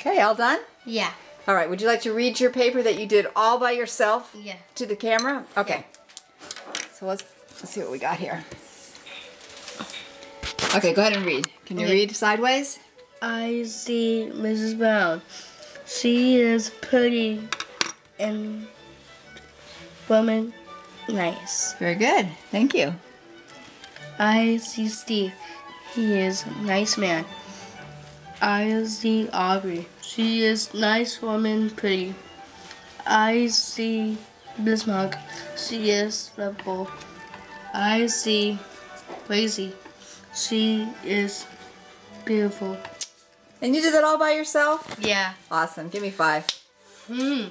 Okay, all done? Yeah. All right, would you like to read your paper that you did all by yourself Yeah. to the camera? Okay. So let's, let's see what we got here. Okay, go ahead and read. Can you Okay. read sideways? I see Mrs. Brown. She is pretty and woman nice. Very good. Thank you. I see Steve. He is nice man. I see Aubrey. She is nice woman pretty. I see Bismarck. She is lovable. I see Lazy. She is beautiful. And you did that all by yourself? Yeah. Awesome. Give me five. Hmm.